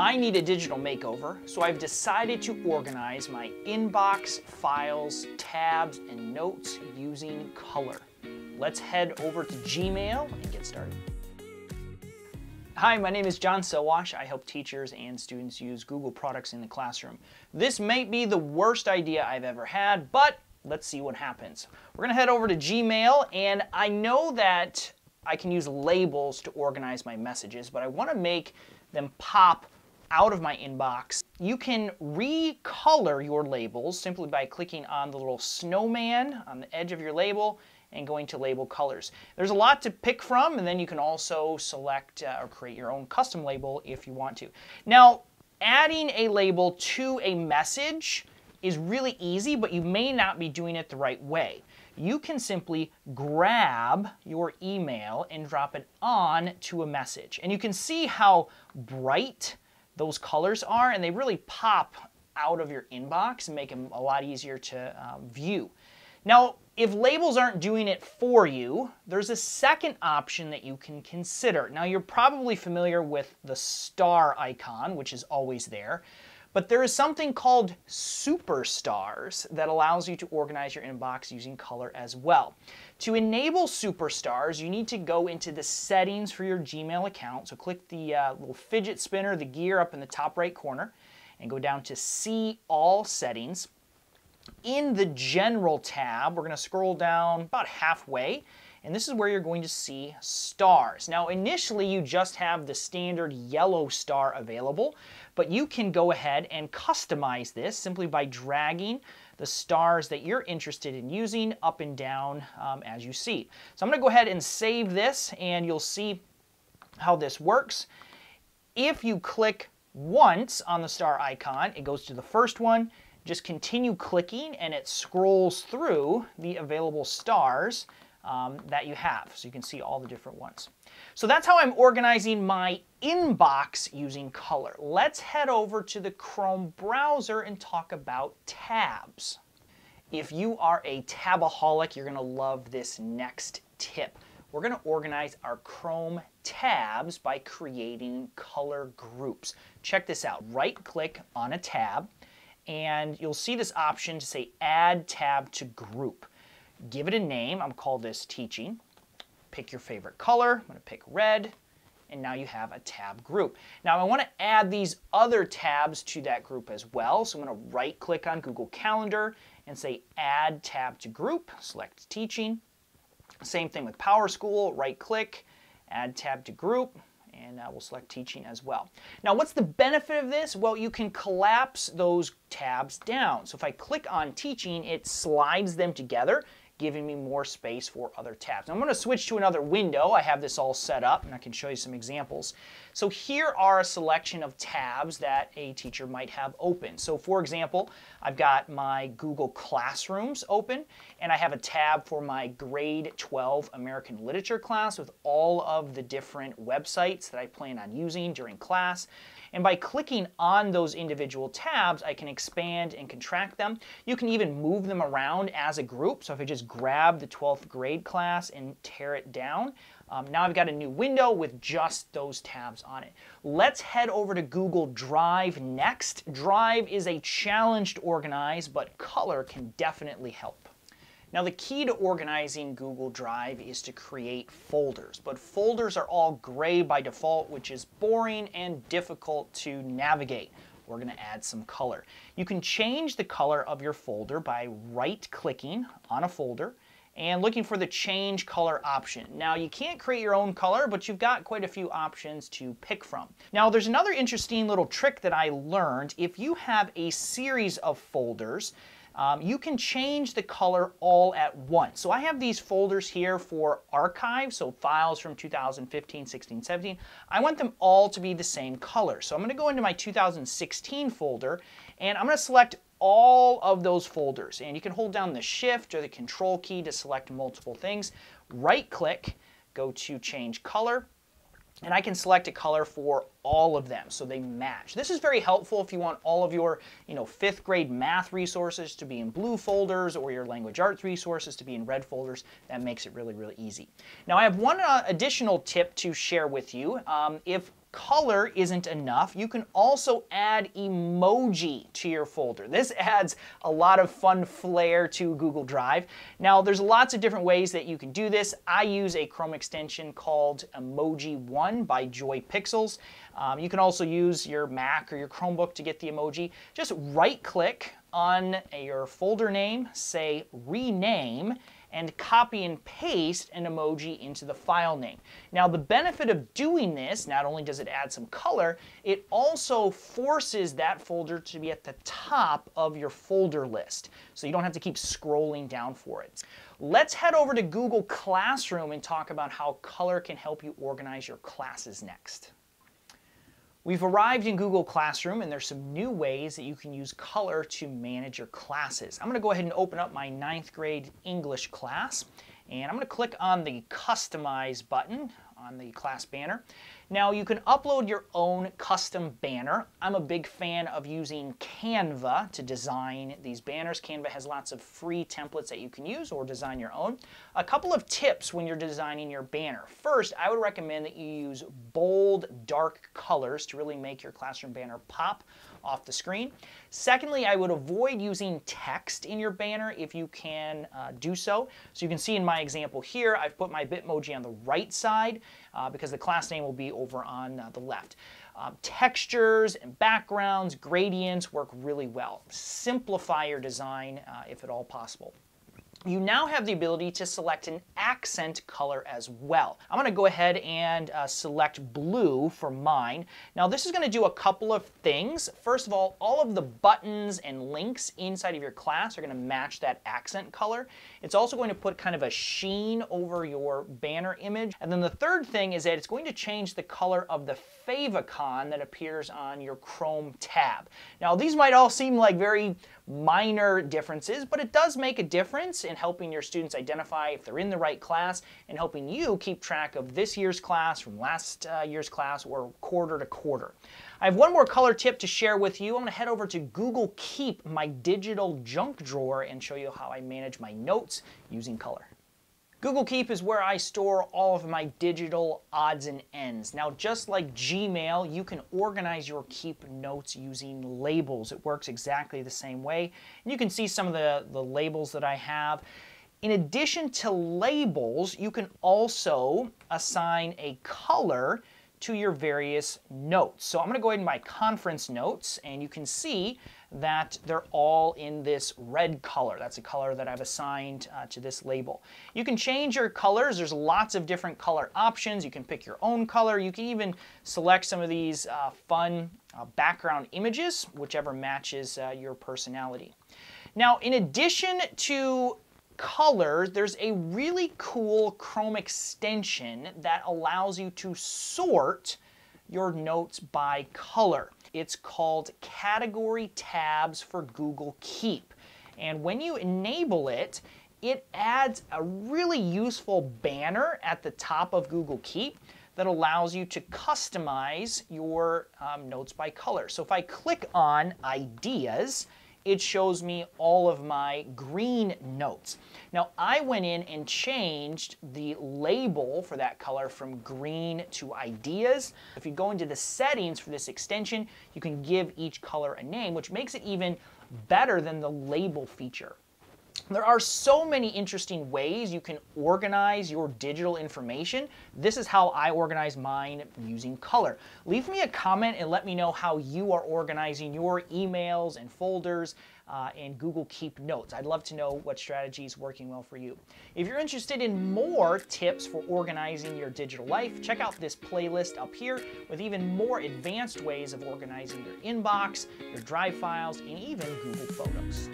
I need a digital makeover, so I've decided to organize my inbox, files, tabs, and notes using color. Let's head over to Gmail and get started. Hi, my name is John Sowash. I help teachers and students use Google products in the classroom. This may be the worst idea I've ever had, but let's see what happens. We're gonna head over to Gmail, and I know that I can use labels to organize my messages, but I wanna make them pop out of my inbox. You can recolor your labels simply by clicking on the little snowman on the edge of your label and going to label colors. There's a lot to pick from and then you can also select uh, or create your own custom label if you want to. Now adding a label to a message is really easy but you may not be doing it the right way. You can simply grab your email and drop it on to a message and you can see how bright those colors are, and they really pop out of your inbox and make them a lot easier to um, view. Now, if labels aren't doing it for you, there's a second option that you can consider. Now, you're probably familiar with the star icon, which is always there. But there is something called superstars that allows you to organize your inbox using color as well. To enable superstars, you need to go into the settings for your Gmail account. So click the uh, little fidget spinner, the gear up in the top right corner, and go down to See All Settings. In the General tab, we're going to scroll down about halfway, and this is where you're going to see stars. Now initially you just have the standard yellow star available, but you can go ahead and customize this simply by dragging the stars that you're interested in using up and down um, as you see. So I'm going to go ahead and save this and you'll see how this works. If you click once on the star icon, it goes to the first one. Just continue clicking and it scrolls through the available stars um, that you have. So you can see all the different ones. So that's how I'm organizing my inbox using color. Let's head over to the Chrome browser and talk about tabs. If you are a tabaholic, you're gonna love this next tip. We're gonna organize our Chrome tabs by creating color groups. Check this out, right click on a tab and you'll see this option to say add tab to group give it a name. I'm call this teaching. Pick your favorite color. I'm going to pick red. And now you have a tab group. Now I want to add these other tabs to that group as well. So I'm going to right click on Google Calendar and say add tab to group. Select teaching. Same thing with PowerSchool. Right click, add tab to group and uh, we'll select teaching as well. Now what's the benefit of this? Well you can collapse those tabs down. So if I click on teaching it slides them together giving me more space for other tabs. Now I'm going to switch to another window. I have this all set up and I can show you some examples. So here are a selection of tabs that a teacher might have open. So for example, I've got my Google Classrooms open and I have a tab for my grade 12 American Literature class with all of the different websites that I plan on using during class. And by clicking on those individual tabs, I can expand and contract them. You can even move them around as a group. So if I just grab the 12th grade class and tear it down, um, now I've got a new window with just those tabs on it. Let's head over to Google Drive next. Drive is a challenge to organize, but color can definitely help. Now the key to organizing Google Drive is to create folders, but folders are all gray by default, which is boring and difficult to navigate. We're going to add some color. You can change the color of your folder by right-clicking on a folder and looking for the change color option. Now you can't create your own color, but you've got quite a few options to pick from. Now there's another interesting little trick that I learned. If you have a series of folders, um, you can change the color all at once. So I have these folders here for archives, so files from 2015, 16, 17. I want them all to be the same color. So I'm going to go into my 2016 folder and I'm going to select all of those folders. And you can hold down the shift or the control key to select multiple things. Right click, go to change color, and I can select a color for all of them so they match. This is very helpful if you want all of your you know, fifth grade math resources to be in blue folders or your language arts resources to be in red folders. That makes it really, really easy. Now I have one uh, additional tip to share with you. Um, if color isn't enough, you can also add emoji to your folder. This adds a lot of fun flair to Google Drive. Now, there's lots of different ways that you can do this. I use a Chrome extension called EmojiOne by JoyPixels. Um, you can also use your Mac or your Chromebook to get the emoji. Just right click on your folder name, say rename, and copy and paste an emoji into the file name. Now the benefit of doing this, not only does it add some color, it also forces that folder to be at the top of your folder list. So you don't have to keep scrolling down for it. Let's head over to Google Classroom and talk about how color can help you organize your classes next. We've arrived in Google Classroom and there's some new ways that you can use color to manage your classes. I'm going to go ahead and open up my ninth grade English class and I'm going to click on the Customize button on the class banner. Now you can upload your own custom banner. I'm a big fan of using Canva to design these banners. Canva has lots of free templates that you can use or design your own. A couple of tips when you're designing your banner. First, I would recommend that you use bold, dark colors to really make your classroom banner pop off the screen. Secondly, I would avoid using text in your banner if you can uh, do so. So you can see in my example here, I've put my Bitmoji on the right side uh, because the class name will be over on uh, the left. Um, textures and backgrounds, gradients work really well. Simplify your design uh, if at all possible you now have the ability to select an accent color as well. I'm going to go ahead and uh, select blue for mine. Now this is going to do a couple of things. First of all, all of the buttons and links inside of your class are going to match that accent color. It's also going to put kind of a sheen over your banner image. And then the third thing is that it's going to change the color of the favicon that appears on your Chrome tab. Now these might all seem like very minor differences, but it does make a difference in helping your students identify if they're in the right class and helping you keep track of this year's class from last uh, year's class or quarter to quarter. I have one more color tip to share with you. I'm going to head over to Google Keep, my digital junk drawer, and show you how I manage my notes using color. Google Keep is where I store all of my digital odds and ends. Now, just like Gmail, you can organize your Keep notes using labels. It works exactly the same way. And you can see some of the, the labels that I have. In addition to labels, you can also assign a color to your various notes. So I'm going to go ahead in my conference notes, and you can see that they're all in this red color. That's a color that I've assigned uh, to this label. You can change your colors. There's lots of different color options. You can pick your own color. You can even select some of these uh, fun uh, background images, whichever matches uh, your personality. Now, in addition to colors, there's a really cool Chrome extension that allows you to sort your notes by color. It's called Category Tabs for Google Keep. And when you enable it, it adds a really useful banner at the top of Google Keep that allows you to customize your um, notes by color. So if I click on Ideas, it shows me all of my green notes. Now I went in and changed the label for that color from green to ideas. If you go into the settings for this extension, you can give each color a name, which makes it even better than the label feature. There are so many interesting ways you can organize your digital information. This is how I organize mine using color. Leave me a comment and let me know how you are organizing your emails and folders uh, and Google Keep Notes. I'd love to know what strategy is working well for you. If you're interested in more tips for organizing your digital life, check out this playlist up here with even more advanced ways of organizing your inbox, your Drive files, and even Google Photos.